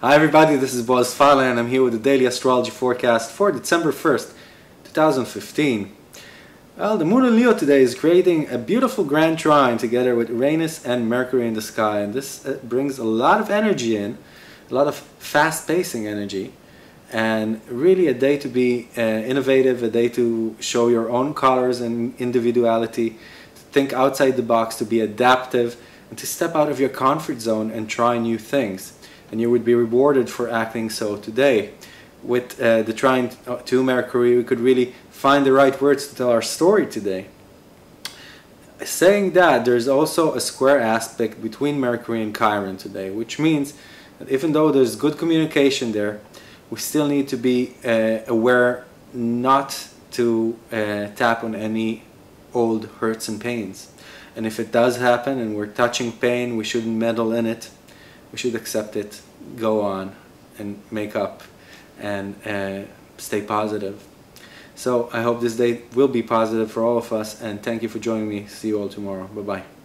Hi everybody, this is Boaz Fyler and I'm here with the daily astrology forecast for December 1st, 2015. Well, the moon in Leo today is creating a beautiful grand trine together with Uranus and Mercury in the sky and this uh, brings a lot of energy in, a lot of fast-pacing energy and really a day to be uh, innovative, a day to show your own colors and individuality, to think outside the box, to be adaptive, and to step out of your comfort zone and try new things. And you would be rewarded for acting so today. With uh, the trine to Mercury, we could really find the right words to tell our story today. Saying that, there's also a square aspect between Mercury and Chiron today, which means that even though there's good communication there, we still need to be uh, aware not to uh, tap on any old hurts and pains. And if it does happen and we're touching pain, we shouldn't meddle in it. We should accept it, go on, and make up and uh, stay positive. So I hope this day will be positive for all of us and thank you for joining me. See you all tomorrow. Bye-bye.